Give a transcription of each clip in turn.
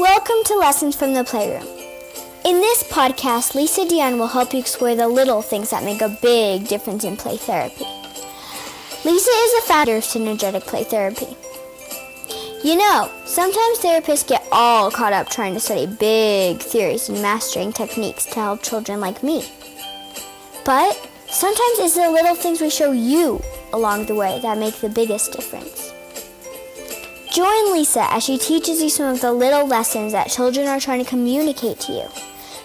Welcome to Lessons from the Playroom. In this podcast, Lisa Dion will help you explore the little things that make a big difference in play therapy. Lisa is a founder of Synergetic Play Therapy. You know, sometimes therapists get all caught up trying to study big theories and mastering techniques to help children like me. But sometimes it's the little things we show you along the way that make the biggest difference. Join Lisa as she teaches you some of the little lessons that children are trying to communicate to you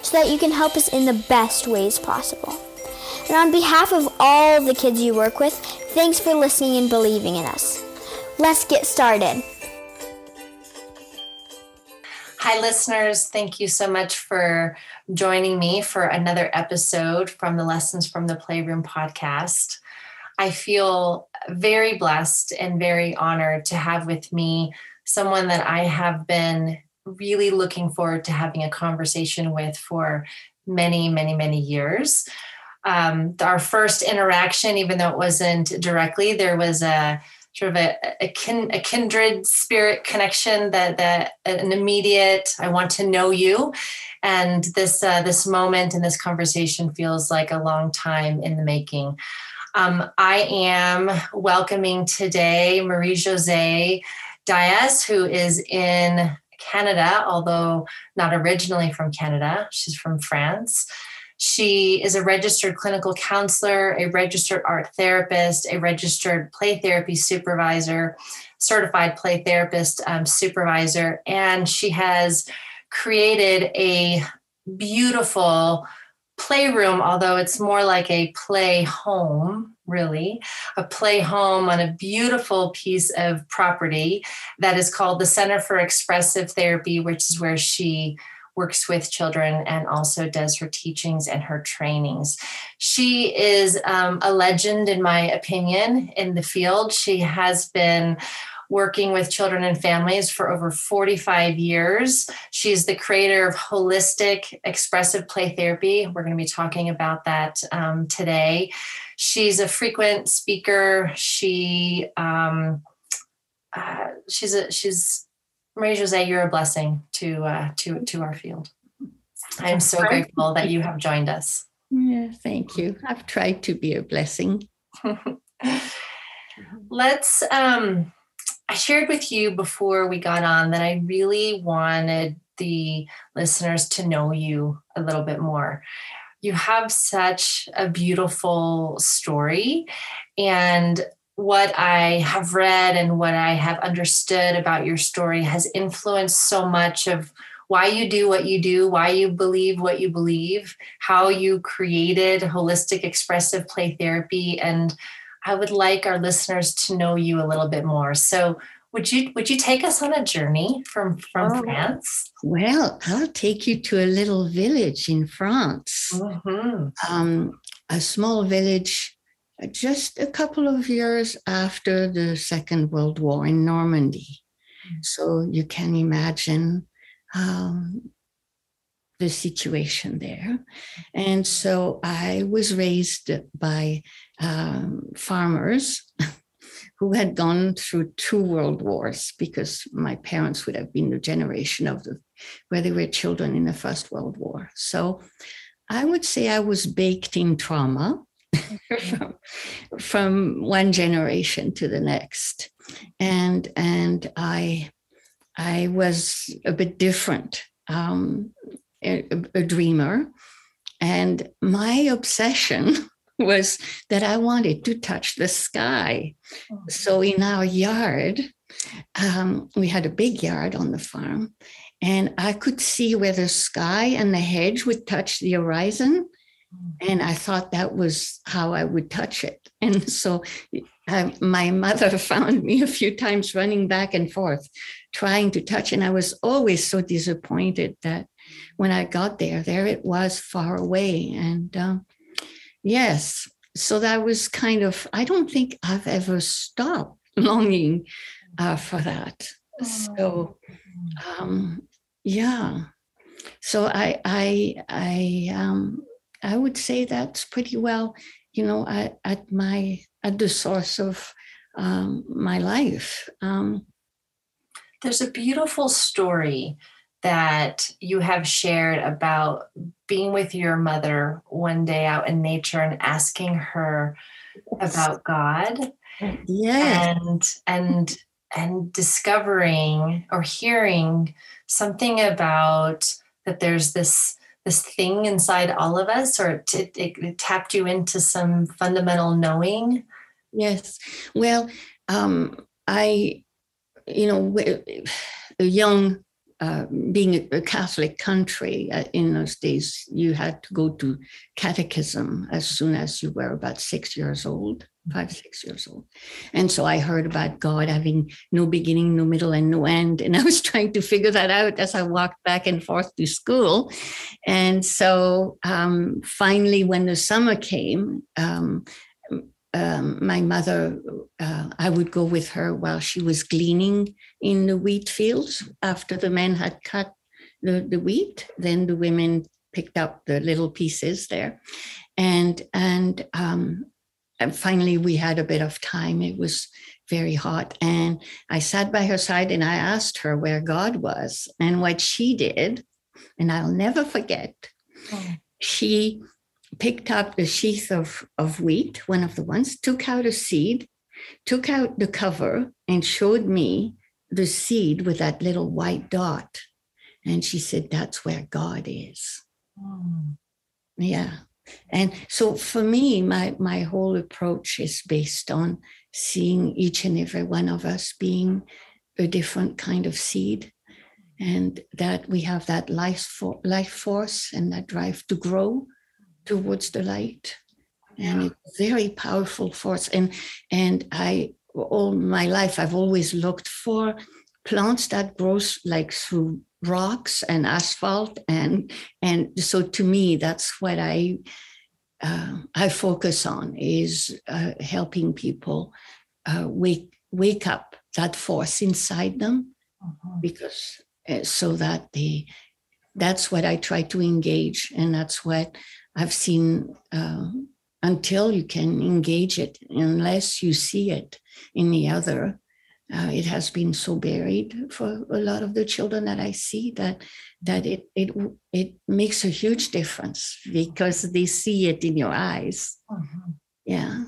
so that you can help us in the best ways possible. And on behalf of all the kids you work with, thanks for listening and believing in us. Let's get started. Hi, listeners. Thank you so much for joining me for another episode from the Lessons from the Playroom podcast. I feel very blessed and very honored to have with me someone that I have been really looking forward to having a conversation with for many, many, many years. Um, our first interaction, even though it wasn't directly, there was a sort of a, a, kin, a kindred spirit connection that that an immediate I want to know you, and this uh, this moment and this conversation feels like a long time in the making. Um, I am welcoming today Marie Jose Dhaese, who is in Canada, although not originally from Canada. She's from France. She is a registered clinical counselor, a registered art therapist, a registered play therapy supervisor, certified play therapist um, supervisor, and she has created a beautiful playroom, although it's more like a play home, really, a play home on a beautiful piece of property that is called the Center for Expressive Therapy, which is where she works with children and also does her teachings and her trainings. She is um, a legend, in my opinion, in the field. She has been working with children and families for over 45 years. She's the creator of Holistic Expressive Play Therapy. We're going to be talking about that um, today. She's a frequent speaker. She um, uh, she's a she's Marie Jose. You're a blessing to uh, to to our field. I am so grateful that you have joined us. Yeah, thank you. I've tried to be a blessing. Let's um I shared with you before we got on that I really wanted the listeners to know you a little bit more. You have such a beautiful story. And what I have read and what I have understood about your story has influenced so much of why you do what you do, why you believe what you believe, how you created holistic expressive play therapy, and I would like our listeners to know you a little bit more. So would you would you take us on a journey from from oh, France? Well, I'll take you to a little village in France, mm-hmm. um, a small village just a couple of years after the Second World War in Normandy. Mm-hmm. So you can imagine um, the situation there. And so I was raised by um, farmers who had gone through two world wars because my parents would have been the generation of the where they were children in the first world war. So I would say I was baked in trauma from, from one generation to the next. And and I I was a bit different um, a, a dreamer. And my obsession was that I wanted to touch the sky. Oh. So in our yard, um, we had a big yard on the farm, and I could see where the sky and the hedge would touch the horizon. Mm. And I thought that was how I would touch it. And so uh, my mother found me a few times running back and forth, trying to touch. And I was always so disappointed that when I got there, there it was far away. And um, yes, so that was kind of, I don't think I've ever stopped longing uh, for that. So, um, yeah. So I, I, I, um, I would say that's pretty well, you know, at, at my, at the source of um, my life. Um, There's a beautiful story that you have shared about being with your mother one day out in nature and asking her about God. Yeah. And and and discovering or hearing something about that there's this this thing inside all of us or it, it, it tapped you into some fundamental knowing yes well um i you know a young uh, being a Catholic country uh, in those days, you had to go to catechism as soon as you were about six years old, five, six years old. And so I heard about God having no beginning, no middle, and no end. And I was trying to figure that out as I walked back and forth to school. And so um, finally, when the summer came, um, um, my mother, uh, I would go with her while she was gleaning in the wheat fields after the men had cut the, the wheat. Then the women picked up the little pieces there. And, and, um, and finally, we had a bit of time. It was very hot. And I sat by her side and I asked her where God was and what she did. And I'll never forget. Oh. She picked up the sheath of, of wheat, one of the ones, took out a seed, took out the cover, and showed me the seed with that little white dot. And she said, That's where God is. Oh. Yeah. And so for me, my, my whole approach is based on seeing each and every one of us being a different kind of seed and that we have that life, for, life force and that drive to grow towards the light. And it's a very powerful force. And and i all my life i've always looked for plants that grows like through rocks and asphalt. And and so to me that's what i uh, i focus on is uh, helping people uh, wake wake up that force inside them. Uh-huh. because uh, so that they that's what i try to engage. And that's what I've seen uh, until you can engage it, unless you see it in the other. Uh, it has been so buried for a lot of the children that I see that that it it it makes a huge difference because they see it in your eyes. Mm-hmm. Yeah.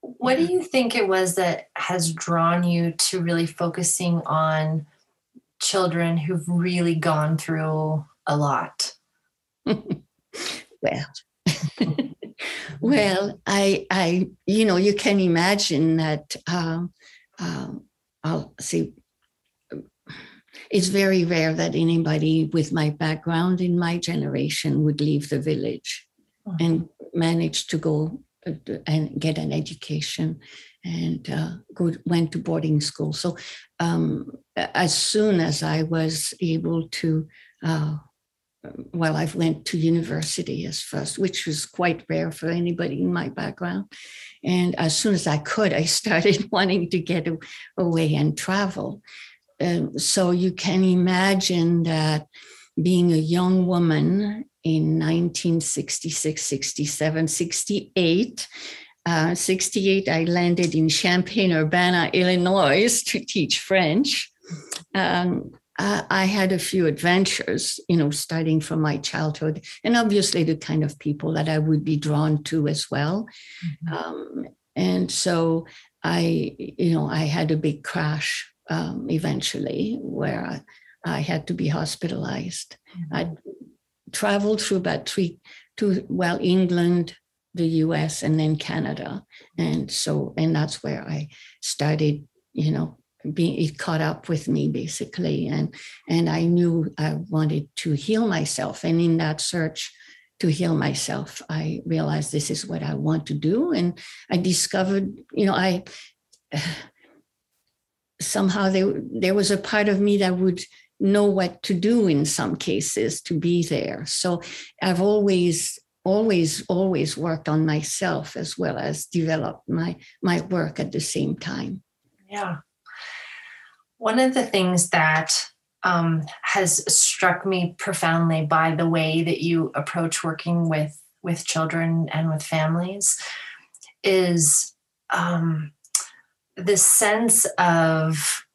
What do you think it was that has drawn you to really focusing on children who've really gone through a lot? well well i i you know you can imagine that um, um, i'll see it's very rare that anybody with my background in my generation would leave the village uh-huh. and manage to go uh, and get an education and uh, go went to boarding school so um, as soon as i was able to uh, well, I've went to university as first, which was quite rare for anybody in my background. And as soon as I could, I started wanting to get away and travel. Um, so you can imagine that being a young woman in 1966, 67, 68, uh, 68, I landed in Champaign, Urbana, Illinois to teach French. Um, I had a few adventures, you know, starting from my childhood, and obviously the kind of people that I would be drawn to as well. Mm-hmm. Um, and so I, you know, I had a big crash um, eventually where I, I, had to be hospitalized. Mm-hmm. I traveled through about three, to well, England, the US, and then Canada. And so, and that's where I started, you know, being it caught up with me basically. And and i knew i wanted to heal myself. And in that search to heal myself i realized this is what i want to do. And i discovered you know i somehow there there was a part of me that would know what to do in some cases to be there. So i've always always always worked on myself as well as developed my my work at the same time. Yeah one of the things that um, has struck me profoundly by the way that you approach working with with children and with families is um, sense of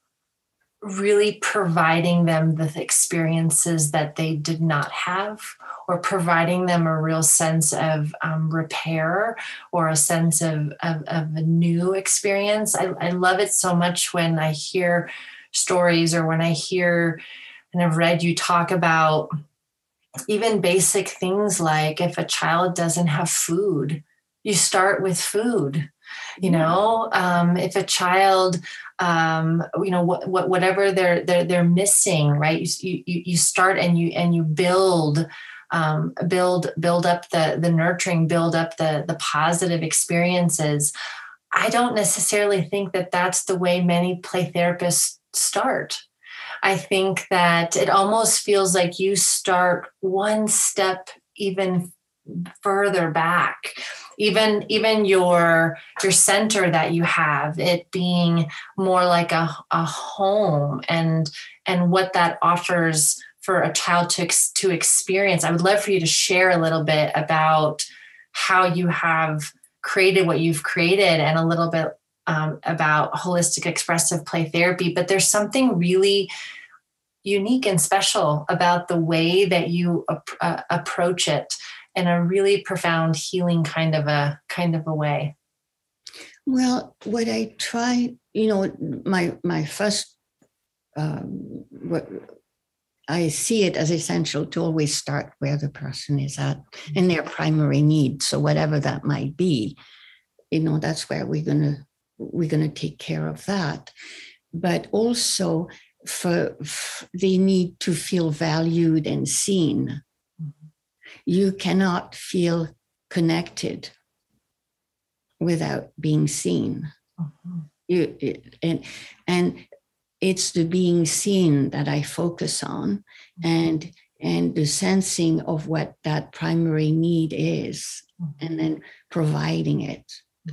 really providing them the experiences that they did not have or providing them a real sense of um, repair or a sense of, of, of a new experience. I, I love it so much when I hear stories or when I hear and I've read you talk about even basic things like if a child doesn't have food, you start with food. You know, um, if a child, um, you know, what, what, whatever they're they're they're missing, right? You you you start and you and you build um, build build up the the nurturing, build up the the positive experiences. I don't necessarily think that that's the way many play therapists start. I think that it almost feels like you start one step even further back even even your your center that you have it being more like a, a home and and what that offers for a child to to experience i would love for you to share a little bit about how you have created what you've created and a little bit um, about holistic expressive play therapy but there's something really unique and special about the way that you uh, approach it in a really profound healing kind of a kind of a way. Well what i try you know my my first um, what I see it as essential to always start where the person is at in their primary need. So whatever that might be, you know, that's where we're gonna we're gonna take care of that. But also for, for they need to feel valued and seen. You cannot feel connected without being seen. Mm-hmm. You, and and it's the being seen that I focus on and and the sensing of what that primary need is and then providing it.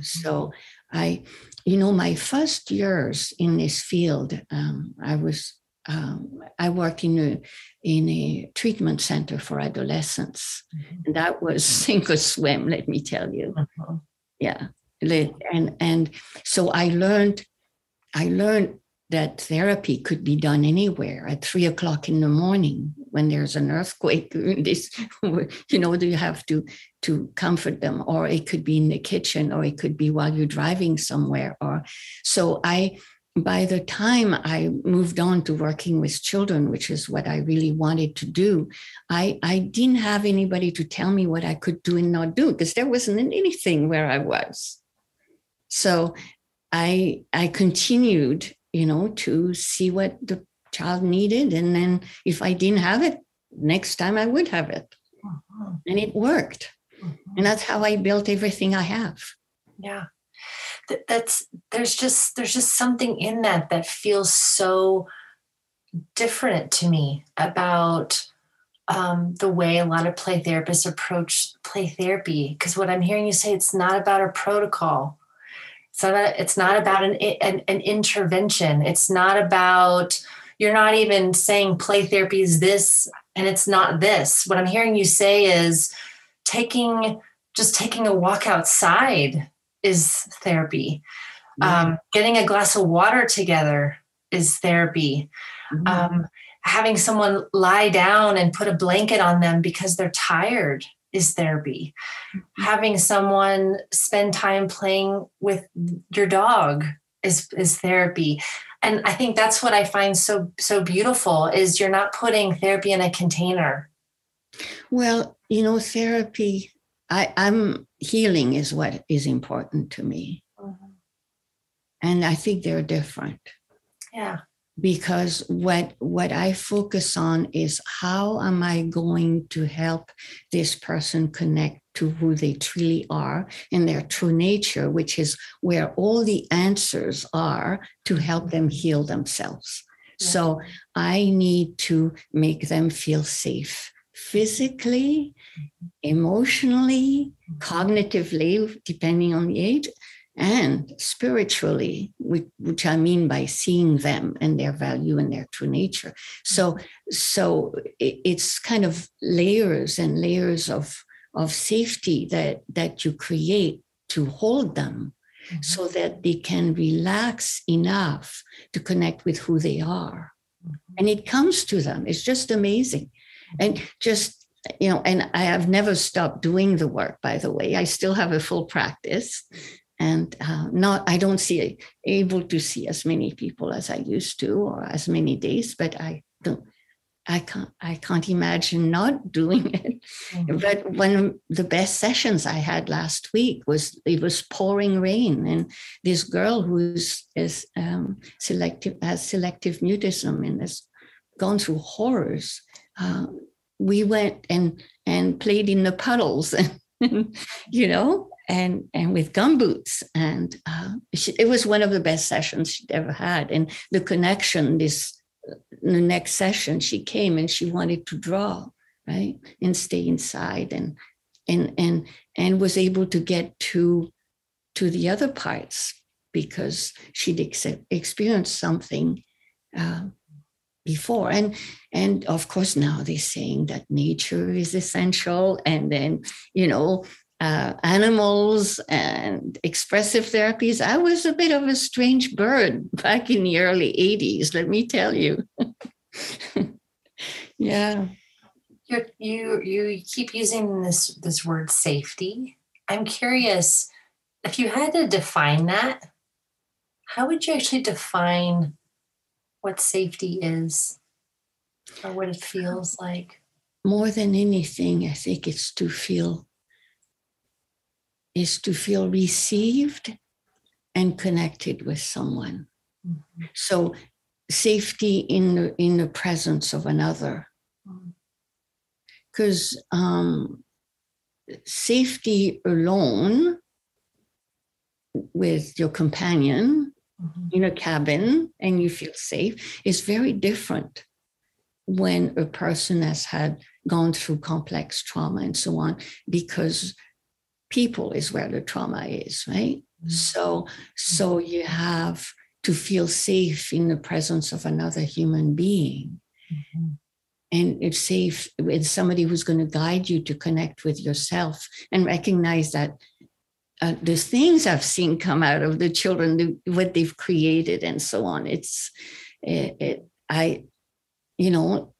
So I, you know, my first years in this field, um, I was um, I worked in a in a treatment center for adolescents, mm-hmm. and that was sink or swim. Let me tell you, uh-huh. yeah. And and so I learned, I learned that therapy could be done anywhere at three o'clock in the morning when there's an earthquake. This you know do you have to to comfort them? Or it could be in the kitchen or it could be while you're driving somewhere. Or so i by the time i moved on to working with children which is what i really wanted to do i i didn't have anybody to tell me what i could do and not do because there wasn't anything where i was. So i i continued you know, to see what the child needed. And then if I didn't have it, next time I would have it. Uh-huh. And it worked. Uh-huh. And that's how I built everything I have. Yeah. That's there's just there's just something in that that feels so different to me about um, the way a lot of play therapists approach play therapy. Because what I'm hearing you say, it's not about a protocol so that it's not about an, an, an intervention. It's not about you're not even saying play therapy is this and it's not this. What I'm hearing you say is taking just taking a walk outside is therapy. Um, getting a glass of water together is therapy. Mm-hmm. Um, having someone lie down and put a blanket on them because they're tired is therapy. Mm-hmm. Having someone spend time playing with your dog is is therapy. And I think that's what I find so so beautiful is you're not putting therapy in a container. Well, you know, therapy, I, I'm healing is what is important to me. Mm-hmm. And I think they're different. Yeah because what what i focus on is how am i going to help this person connect to who they truly are in their true nature which is where all the answers are to help them heal themselves yeah. so i need to make them feel safe physically mm-hmm. emotionally cognitively depending on the age and spiritually, which I mean by seeing them and their value and their true nature. So, so it's kind of layers and layers of of safety that that you create to hold them. mm-hmm. so that they can relax enough to connect with who they are. Mm-hmm. And it comes to them. It's just amazing. And just, you know, and I have never stopped doing the work, by the way. I still have a full practice and uh, not i don't see able to see as many people as i used to or as many days but i don't I can't I can't imagine not doing it. Mm-hmm. But one of the best sessions I had last week was it was pouring rain, and this girl who's is um, selective has selective mutism and has gone through horrors. Uh, we went and and played in the puddles, and you know, and and with gumboots, and uh, she, it was one of the best sessions she'd ever had. And the connection, this the next session she came and she wanted to draw right and stay inside and and and and was able to get to to the other parts because she'd ex- experienced something uh, before. And and of course now they're saying that nature is essential. And then you know uh, animals and expressive therapies. I was a bit of a strange bird back in the early 80s, let me tell you. yeah. you you you keep using this this word safety. I'm curious if you had to define that, how would you actually define what safety is or what it feels like? More than anything, I think it's to feel is to feel received and connected with someone. Mm-hmm. So safety in the, in the presence of another. Because mm-hmm. um, safety alone with your companion mm-hmm. in a cabin and you feel safe is very different when a person has had gone through complex trauma and so on because people is where the trauma is, right? Mm-hmm. So, so you have to feel safe in the presence of another human being. Mm-hmm. And it's safe with somebody who's going to guide you to connect with yourself and recognize that uh, the things I've seen come out of the children, the, what they've created, and so on. It's, it, it, I, you know,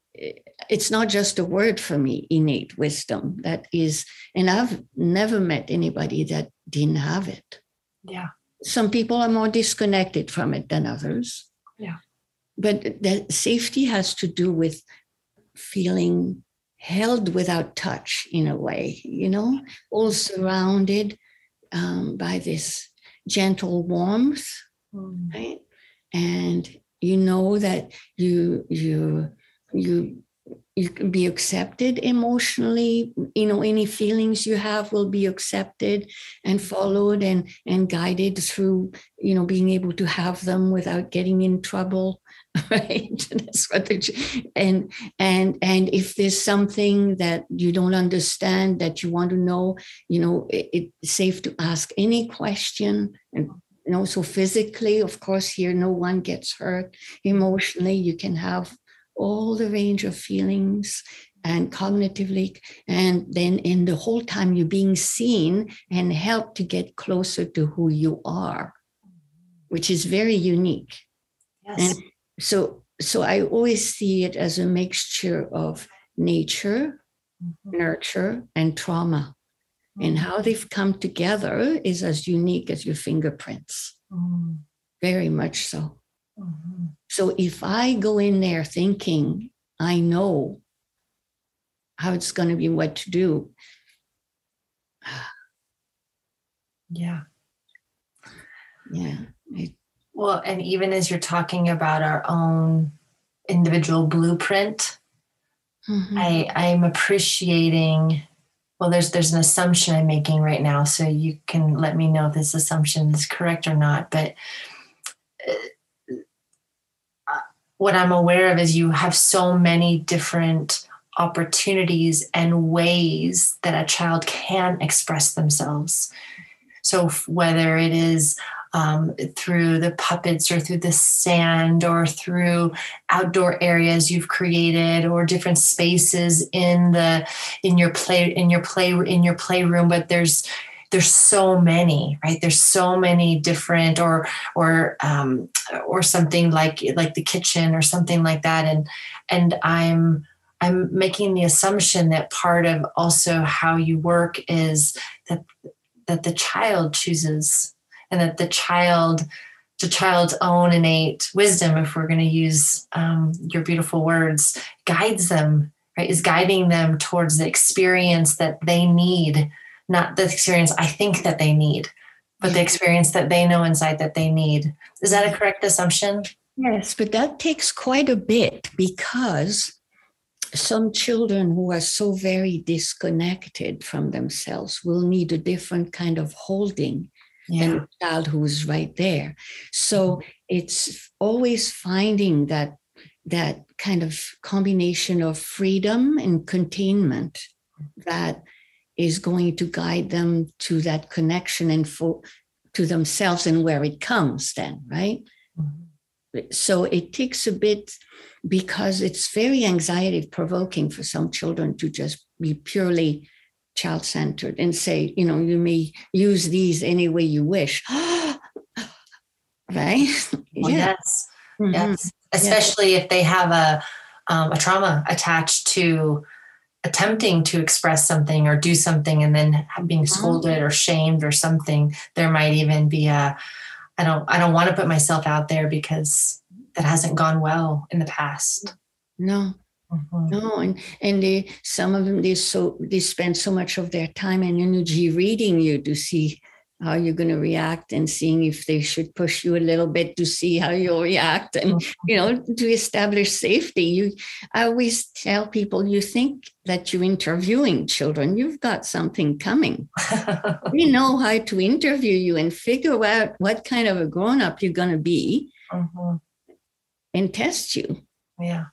it's not just a word for me, innate wisdom. That is, and I've never met anybody that didn't have it. Yeah. Some people are more disconnected from it than others. Yeah. But that safety has to do with feeling held without touch in a way, you know, all surrounded um, by this gentle warmth, mm. right? And you know that you you you you can be accepted emotionally you know any feelings you have will be accepted and followed and and guided through you know being able to have them without getting in trouble right? That's what the and and and if there's something that you don't understand that you want to know you know it, it's safe to ask any question and you know so physically of course here no one gets hurt. Emotionally you can have all the range of feelings and cognitively and then in the whole time you're being seen and help to get closer to who you are which is very unique yes. and so so i always see it as a mixture of nature mm-hmm. nurture and trauma mm-hmm. and how they've come together is as unique as your fingerprints mm-hmm. very much so Mm-hmm. So if I go in there thinking I know how it's going to be, what to do. Yeah. Yeah. It, well, and even as you're talking about our own individual blueprint, mm-hmm. I I'm appreciating well there's there's an assumption i'm making right now so you can let me know if this assumption is correct or not but uh, what I'm aware of is you have so many different opportunities and ways that a child can express themselves. So, whether it is um, through the puppets or through the sand or through outdoor areas you've created or different spaces in the in your play in your play in your playroom but there's there's so many right? There's so many different or or um, or something like like the kitchen or something like that. And and i'm i'm making the assumption that part of also how you work is that that the child chooses and that the child the child's own innate wisdom if we're going to use um, your beautiful words guides them right? Is guiding them towards the experience that they need not the experience I think that they need, but the experience that they know inside that they need. Is that a correct assumption? Yes, but that takes quite a bit because some children who are so very disconnected from themselves will need a different kind of holding yeah. than a child who's right there. So mm-hmm. it's always finding that that kind of combination of freedom and containment that is going to guide them to that connection and for to themselves and where it comes then right mm-hmm. so it takes a bit because it's very anxiety provoking for some children to just be purely child centered and say you know you may use these any way you wish right oh, yes mm-hmm. yes especially yes. if they have a um, a trauma attached to attempting to express something or do something and then being mm-hmm. scolded or shamed or something there might even be a i don't i don't want to put myself out there because that hasn't gone well in the past no mm-hmm. no and and they some of them they so they spend so much of their time and energy reading you to see how you're going to react and seeing if they should push you a little bit to see how you'll react and you know to establish safety. You i always tell people you think that you're interviewing children. You've got something coming. We know how to interview you and figure out what kind of a grown-up you're going to be mm-hmm. and test you. Yeah.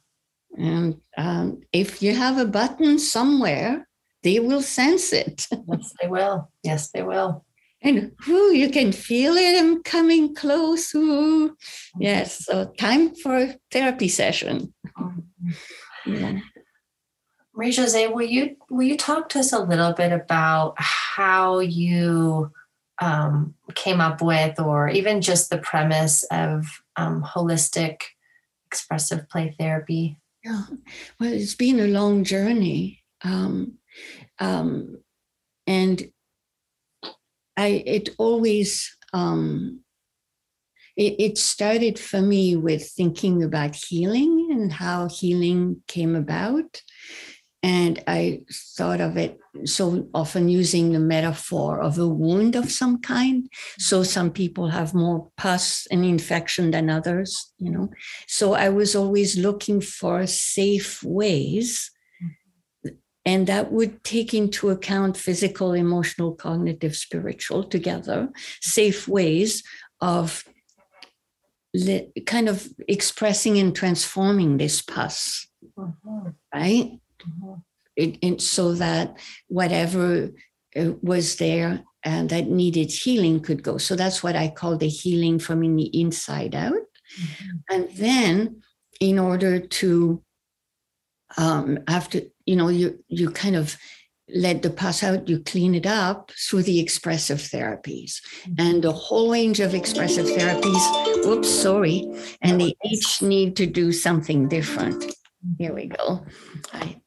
And um, if you have a button somewhere they will sense it. Yes they will. Yes they will and whoo, you can feel it I'm coming close. Whoo. Yes, so time for a therapy session. Yeah. Marie Jose, will you will you talk to us a little bit about how you um, came up with, or even just the premise of um, holistic expressive play therapy? Yeah, well, it's been a long journey, um, um and I it always um, it, it started for me with thinking about healing and how healing came about. And I thought of it so often using the metaphor of a wound of some kind. So some people have more pus and infection than others, you know. So I was always looking for safe ways and that would take into account physical, emotional, cognitive, spiritual together, safe ways of kind of expressing and transforming this pus, mm-hmm. right? Mm-hmm. It, it, so that whatever uh, was there and that needed healing could go. So that's what I call the healing from in the inside out. Mm-hmm. And then, in order to um, after you know you you kind of let the pus out you clean it up through the expressive therapies mm-hmm. and the whole range of expressive therapies oops sorry and they each need to do something different here we go I,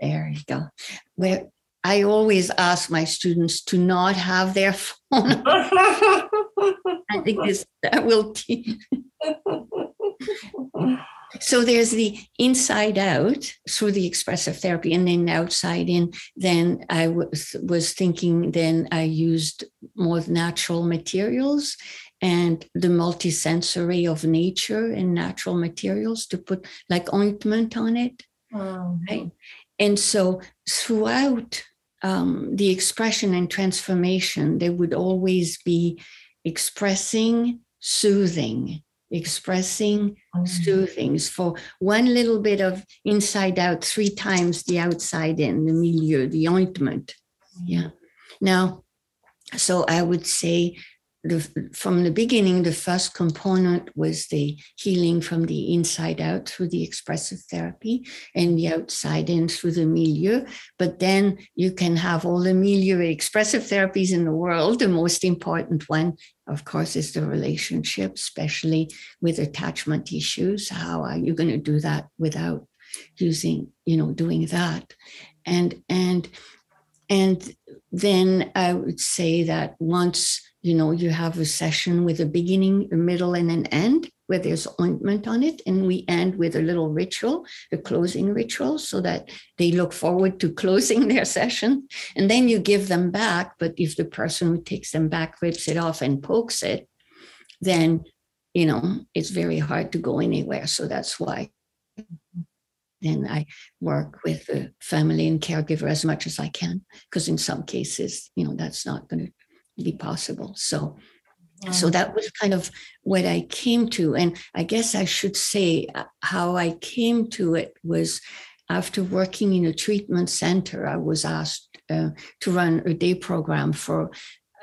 there you go where I always ask my students to not have their phone. I think this that will teach. So there's the inside out through the expressive therapy, and then outside in. Then I was was thinking. Then I used more natural materials and the multisensory of nature and natural materials to put like ointment on it. Oh. Right? And so throughout um, the expression and transformation, there would always be expressing, soothing, expressing mm. things for one little bit of inside out, three times the outside in, the milieu, the ointment. Yeah. Now, so I would say the, from the beginning, the first component was the healing from the inside out through the expressive therapy and the outside in through the milieu. But then you can have all the milieu expressive therapies in the world. The most important one, of course, is the relationship, especially with attachment issues. How are you going to do that without using, you know, doing that? And, and, and then I would say that once you know, you have a session with a beginning, a middle, and an end where there's ointment on it. And we end with a little ritual, a closing ritual, so that they look forward to closing their session. And then you give them back. But if the person who takes them back rips it off and pokes it, then, you know, it's very hard to go anywhere. So that's why then I work with the family and caregiver as much as I can, because in some cases, you know, that's not going to be possible. So, yeah. so that was kind of what I came to. And I guess I should say uh, how I came to it was after working in a treatment center, I was asked uh, to run a day program for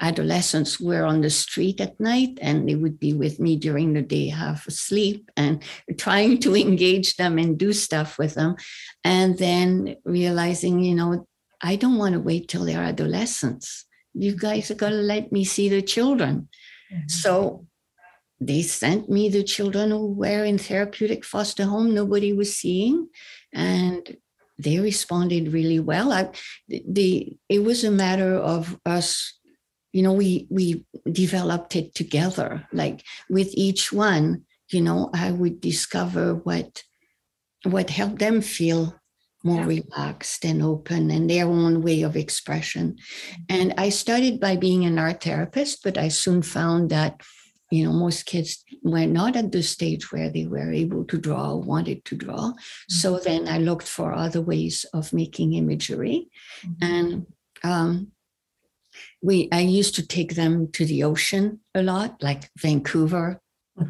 adolescents who were on the street at night and they would be with me during the day half asleep and trying to engage them and do stuff with them and then realizing you know i don't want to wait till they're adolescents you guys are going to let me see the children. Mm-hmm. So they sent me the children who were in therapeutic foster home, nobody was seeing. And they responded really well. I, the, it was a matter of us, you know, we, we developed it together. Like with each one, you know, I would discover what, what helped them feel more yeah. relaxed and open and their own way of expression. And I started by being an art therapist, but I soon found that, you know, most kids were not at the stage where they were able to draw, or wanted to draw. Mm-hmm. So then I looked for other ways of making imagery. Mm-hmm. And um, we I used to take them to the ocean a lot, like Vancouver.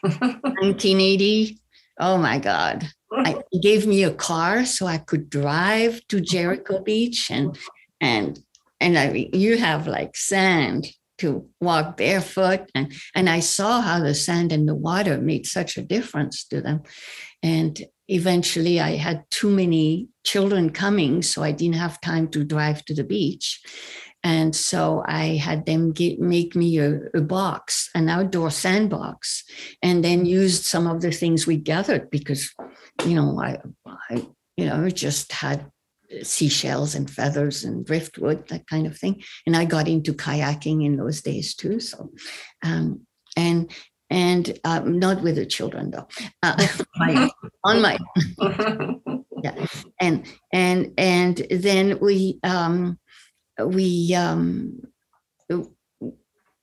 1980. Oh my God. I, he gave me a car so I could drive to uh-huh. Jericho Beach and and and I mean, you have like sand to walk barefoot and and I saw how the sand and the water made such a difference to them. And eventually I had too many children coming, so I didn't have time to drive to the beach. And so I had them get, make me a, a, box, an outdoor sandbox, and then used some of the things we gathered because, you know, I, I you know, just had seashells and feathers and driftwood, that kind of thing. And I got into kayaking in those days too. So, um, and and um, not with the children though, uh, on my yeah, and and and then we um, we um,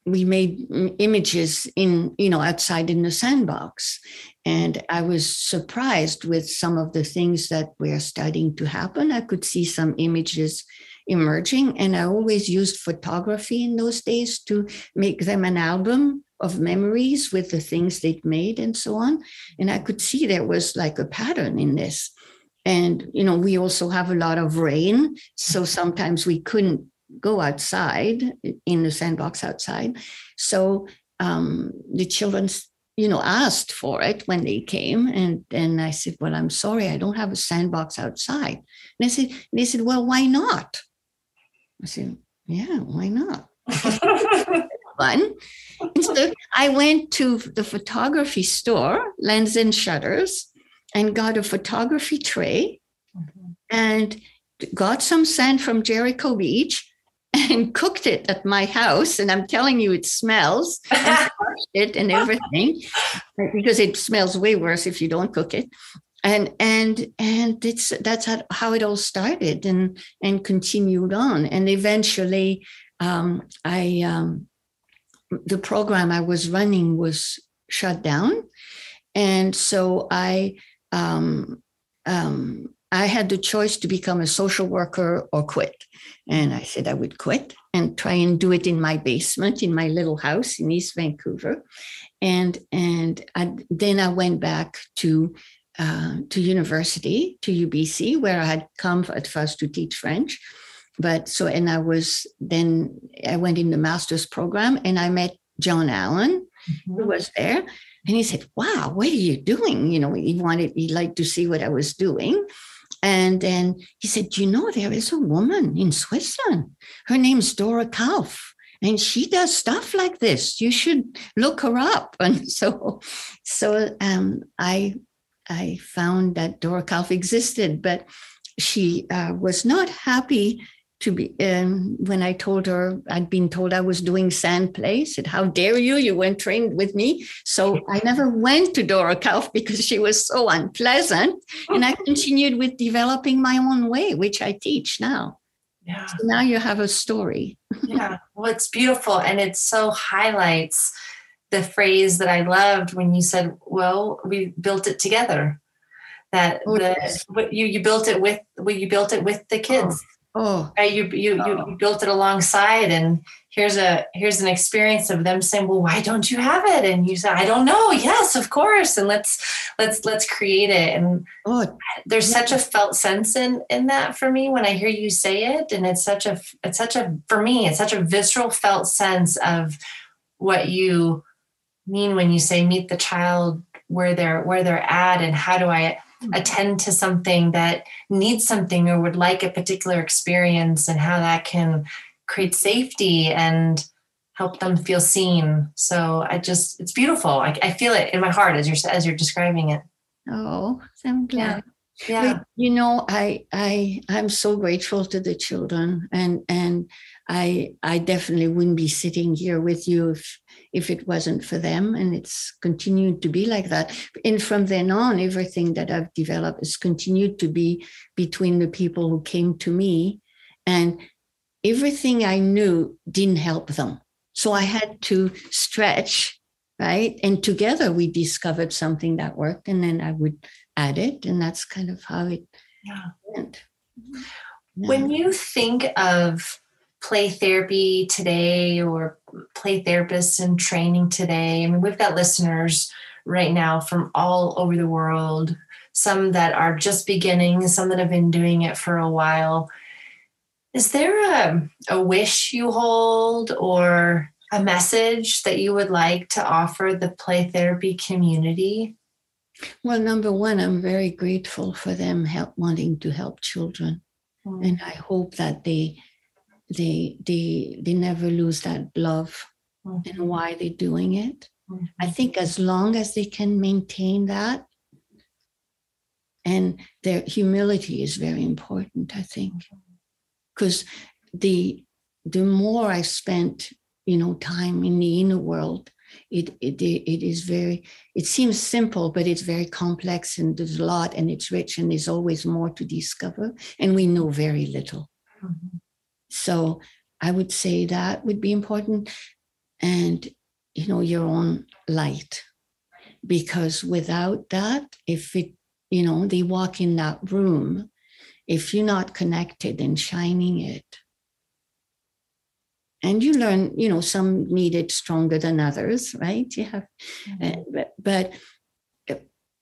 we made images in you know outside in the sandbox. And i was surprised with some of the things that were starting to happen. I could see some images emerging and i always used photography in those days to make them an album of memories with the things they'd made and so on. And i could see there was like a pattern in this and, you know, we also have a lot of rain. So sometimes we couldn't go outside in the sandbox outside. So um, the children, you know, asked for it when they came. And then I said, well, I'm sorry, I don't have a sandbox outside. And they said, they said, well, why not? I said, yeah, why not? fun. And so I went to the photography store, Lens and Shutters, and got a photography tray mm-hmm. and got some sand from Jericho Beach and cooked it at my house. And I'm telling you, it smells and it and everything because it smells way worse if you don't cook it. And and and it's that's how it all started and and continued on. And eventually, um, I um, the program I was running was shut down, and so I um, um, I had the choice to become a social worker or quit. And I said I would quit and try and do it in my basement in my little house in East Vancouver. And, and I, then I went back to, uh, to university, to UBC, where I had come at first to teach French. but so and I was then I went in the master's program and I met John Allan, mm-hmm. who was there, and he said, "Wow, what are you doing?" You know, he wanted he liked to see what I was doing. And then he said, You know, there is a woman in Switzerland. Her name's Dora Kalff and she does stuff like this you should look her up and so so um, i i found that dora kalff existed but she uh, was not happy to be um, when i told her i'd been told i was doing sand play said how dare you you weren't trained with me so i never went to dora kalff because she was so unpleasant and i continued with developing my own way which i teach now yeah. So now you have a story. yeah. Well, it's beautiful. And it so highlights the phrase that I loved when you said, well, we built it together. That oh, the yes. you you built it with well, you built it with the kids. Oh. Oh, right. You, you, oh. you built it alongside and here's a, here's an experience of them saying, well, why don't you have it? And you said, I don't know. Yes, of course. And let's, let's, let's create it. And oh, there's yeah. such a felt sense in, in that for me when I hear you say it. And it's such a, it's such a, for me, it's such a visceral felt sense of what you mean when you say meet the child where they're, where they're at and how do I Mm-hmm. attend to something that needs something or would like a particular experience and how that can create safety and help them feel seen. So i just it's beautiful. I, I feel it in my heart as you're as you're describing it. Oh i'm glad. Yeah. yeah. you know i i i'm so grateful to the children and and i i definitely wouldn't be sitting here with you if if it wasn't for them. And it's continued to be like that. And from then on, everything that I've developed has continued to be between the people who came to me. And everything I knew didn't help them. So I had to stretch, right? And together we discovered something that worked. And then I would add it. And that's kind of how it yeah. went. When you think of play therapy today or play therapists in training today. I mean, we've got listeners right now from all over the world, some that are just beginning, some that have been doing it for a while. Is there a, a wish you hold or a message that you would like to offer the play therapy community? Well, number one, I'm very grateful for them help wanting to help children. Mm. And I hope that they they they they never lose that love mm-hmm. and why they're doing it mm-hmm. i think as long as they can maintain that and their humility is very important i think because the the more i spent you know time in the inner world it, it it is very it seems simple but it's very complex and there's a lot and it's rich and there's always more to discover and we know very little mm-hmm. So I would say that would be important. And, you know, your own light. Because without that, if it, you know, they walk in that room, if you're not connected and shining it, and you learn, you know, some need it stronger than others, right? You have, mm-hmm. uh, but, but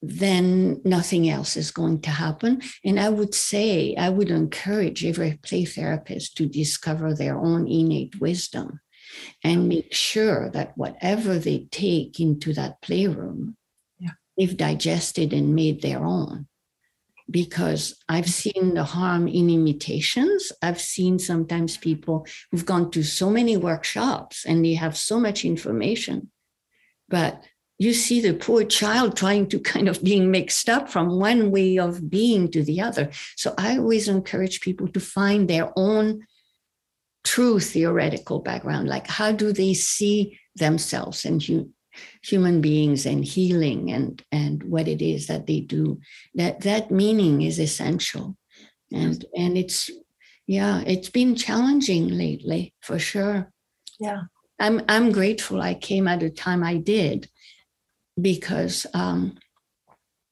then nothing else is going to happen. And I would say, I would encourage every play therapist to discover their own innate wisdom and make sure that whatever they take into that playroom, yeah. they've digested and made their own. Because I've seen the harm in imitations. I've seen sometimes people who've gone to so many workshops and they have so much information, but you see the poor child trying to kind of being mixed up from one way of being to the other. So I always encourage people to find their own true theoretical background. Like, how do they see themselves and hu- human beings and healing and, and what it is that they do? That, that meaning is essential. And, and it's, yeah, it's been challenging lately for sure. Yeah. I'm, I'm grateful I came at a time I did because um,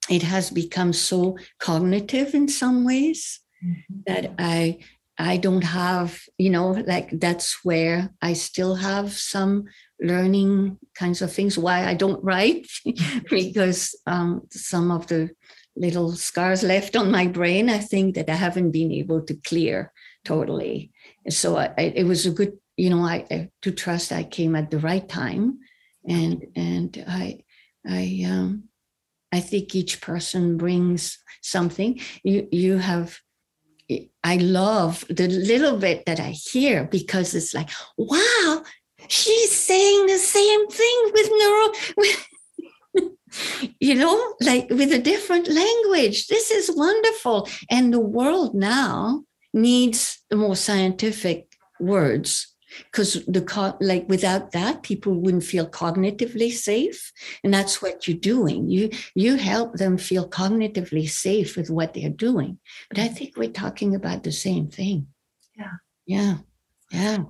it has become so cognitive in some ways mm-hmm. that I I don't have, you know, like that's where I still have some learning kinds of things. Why I don't write, because um, some of the little scars left on my brain, I think that I haven't been able to clear totally. So I, I, it was a good, you know, I, to trust I came at the right time, and and I I um I think each person brings something. You you have I love the little bit that I hear because it's like, wow, she's saying the same thing with with you know, like with a different language. This is wonderful. And the world now needs the more scientific words because the like without that people wouldn't feel cognitively safe and that's what you're doing. You you help them feel cognitively safe with what they're doing. But i think we're talking about the same thing. Yeah. Yeah. Yeah.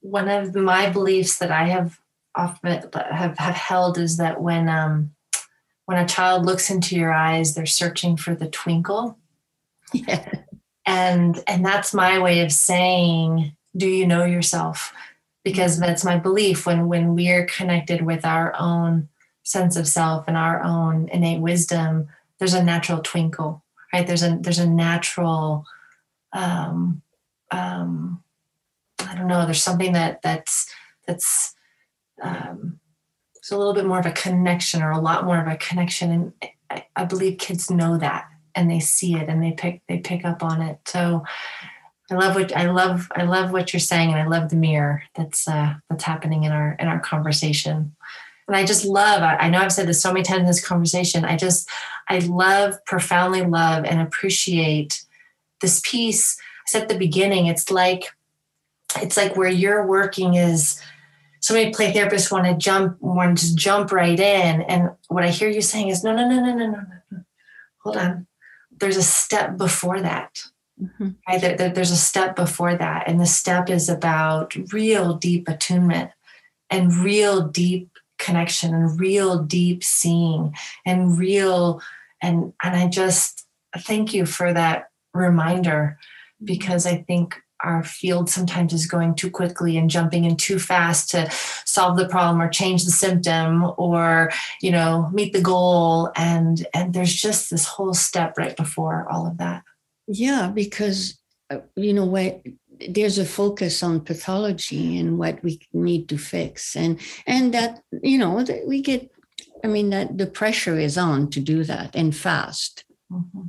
One of my beliefs that i have often have, have held is that when um when a child looks into your eyes they're searching for the twinkle. Yeah. And and that's my way of saying do you know yourself? Because that's my belief. When when we're connected with our own sense of self and our own innate wisdom there's a natural twinkle right? There's a there's a natural um um i don't know there's something that that's that's um it's a little bit more of a connection or a lot more of a connection. And I, I believe kids know that and they see it and they pick they pick up on it. So I love what I love. I love what you're saying, and I love the mirror that's uh, that's happening in our in our conversation. And I just love. I, I know I've said this so many times in this conversation. I just I love, profoundly love, and appreciate this piece. I said at the beginning, it's like it's like where you're working is so many play therapists want to jump want to jump right in and what i hear you saying is no no no no no no no hold on there's a step before that Mm-hmm. Right? There, there, there's a step before that. And the step is about real deep attunement and real deep connection and real deep seeing and real and and I just thank you for that reminder because I think our field sometimes is going too quickly and jumping in too fast to solve the problem or change the symptom or you know meet the goal and and there's just this whole step right before all of that yeah, because uh, you know what there's a focus on pathology and what we need to fix and and that you know that we get i mean that the pressure is on to do that and fast. Mm-hmm.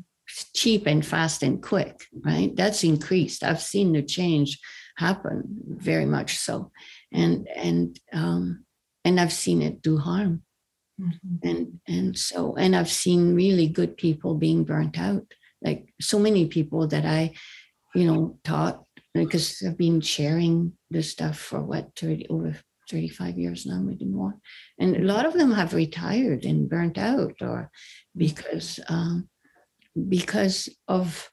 cheap and fast and quick right? That's increased. I've seen the change happen very much so. And and um and i've seen it do harm. Mm-hmm. and and so and i've seen really good people being burnt out like so many people that I, you know, taught because I've been sharing this stuff for what 30 over 35 years now, maybe more. And a lot of them have retired and burnt out or because um, because of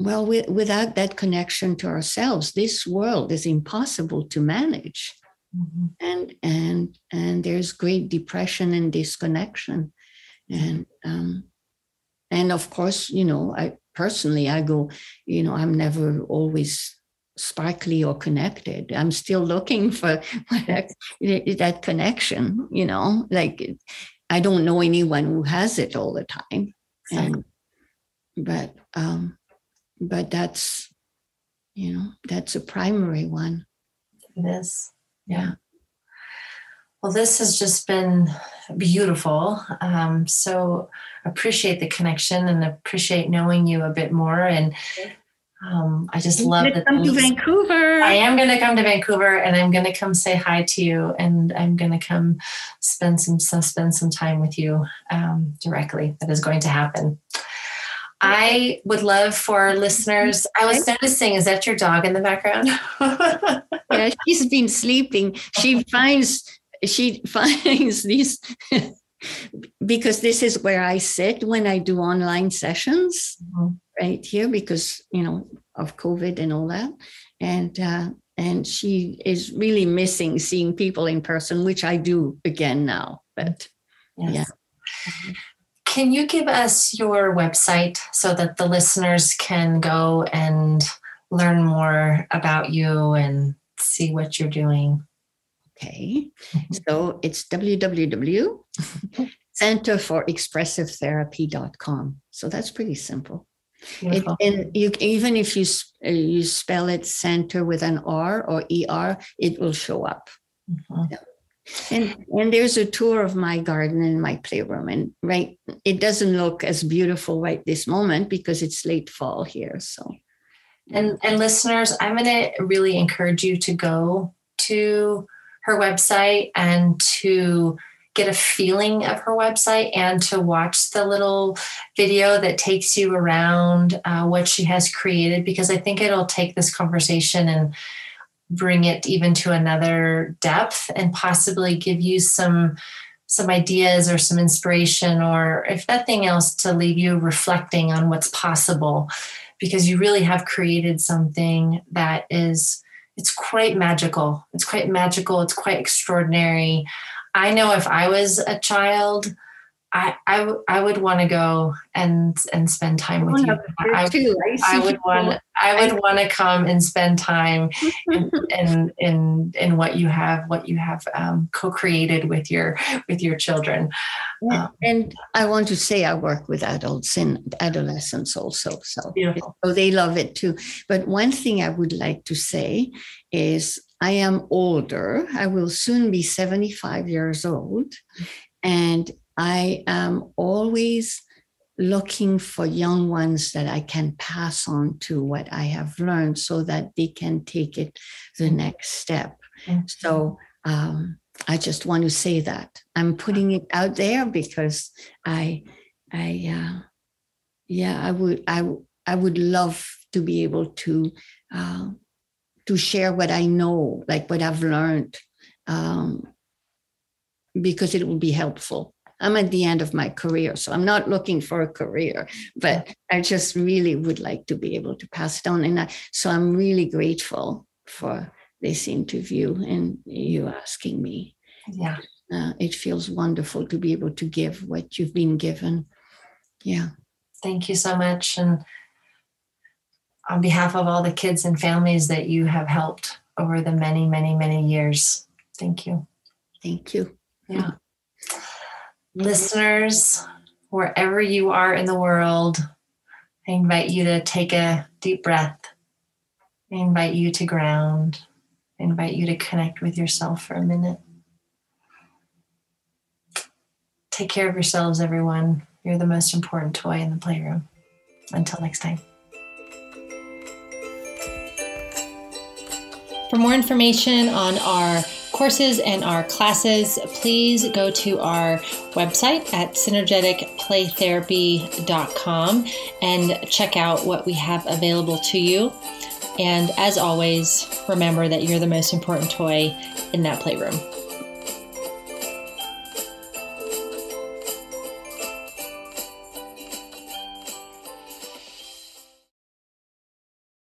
well, without that connection to ourselves, this world is impossible to manage. Mm-hmm. And and and there's great depression and disconnection. And um, and of course you know i personally i go you know i'm never always sparkly or connected. I'm still looking for that connection you know? Like i don't know anyone who has it all the time. And but um but that's you know that's a primary one. It is. Yeah well this has just been beautiful um so appreciate the connection and appreciate knowing you a bit more. And um, I just love that. Come to Vancouver. I am going to come to Vancouver, and I'm going to come say hi to you, and I'm going to come spend some, some spend some time with you um, directly. That is going to happen. I would love for listeners. I was noticing, is that your dog in the background? yeah, she's been sleeping. She finds she finds these because this is where I sit when I do online sessions, mm-hmm. right here, because you know of COVID and all that, and uh, and she is really missing seeing people in person, which I do again now. But yes. yeah. Can you give us your website so that the listeners can go and learn more about you and see what you're doing? Okay. Mm-hmm. So it's www.centerforexpressivetherapy.com. So that's pretty simple. It, and you, even if you uh, you spell it center with an R or ER, it will show up. Mm-hmm. Yeah. And and there's a tour of my garden and my playroom, and right, it doesn't look as beautiful right this moment because it's late fall here. So, and and listeners, I'm going to really encourage you to go to her website and to get a feeling of her website and to watch the little video that takes you around uh, what she has created because I think it'll take this conversation and bring it even to another depth and possibly give you some some ideas or some inspiration or if nothing else to leave you reflecting on what's possible because you really have created something that is it's quite magical. It's quite magical. It's quite extraordinary. I know if i was a child I, I, I would want to go and and spend time with you. I, I, I would want I would want to come and spend time in, in, in in what you have what you have um, co-created with your with your children. Um, and I want to say I work with adults and adolescents also, so beautiful. so they love it too. But one thing I would like to say is I am older. I will soon be seventy five years old, and I am always looking for young ones that I can pass on to what I have learned so that they can take it the next step. Mm-hmm. So um, I just want to say that I'm putting it out there because I, I, uh, yeah, I would, I, I would love to be able to, uh, to share what I know, like what I've learned, um, because it will be helpful. I'm at the end of my career, so I'm not looking for a career, but I just really would like to be able to pass it on. And I, so I'm really grateful for this interview and you asking me. Yeah. Uh, it feels wonderful to be able to give what you've been given. Yeah. Thank you so much. And on behalf of all the kids and families that you have helped over the many, many, many years, thank you. Thank you. Yeah listeners, wherever you are in the world, I invite you to take a deep breath. I invite you to ground. I invite you to connect with yourself for a minute. Take care of yourselves, everyone. You're the most important toy in the playroom. Until next time. For more information on our courses and our classes, please go to our website at synergeticplaytherapy.com and check out what we have available to you. And as always, remember that you're the most important toy in that playroom.